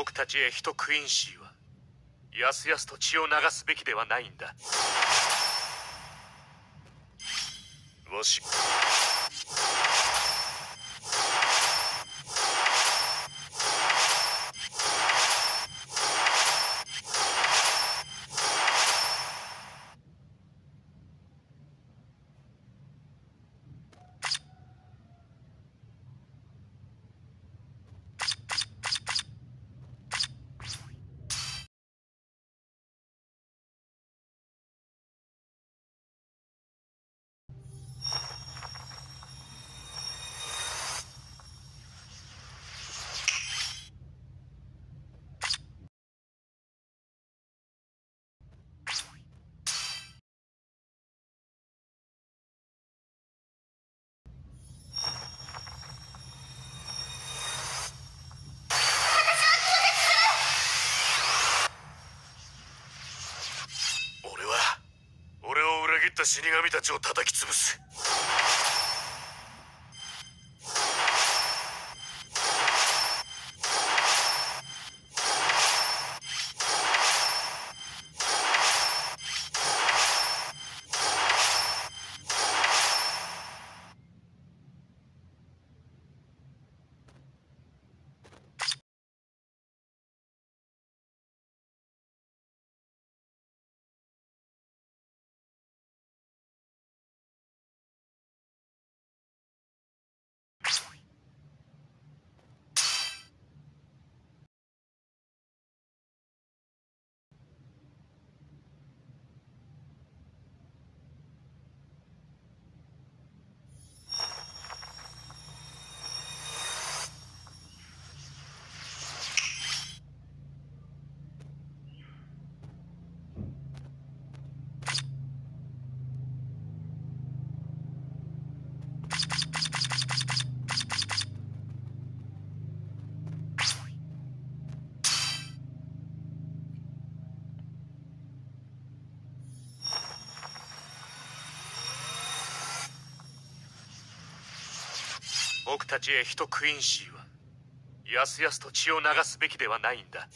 僕たちへ人クインシーはやすやすと血を流すべきではないんだ。わし裏切った死神たちを叩き潰す。僕たちへ人クインシーはやすやすと血を流すべきではないんだ。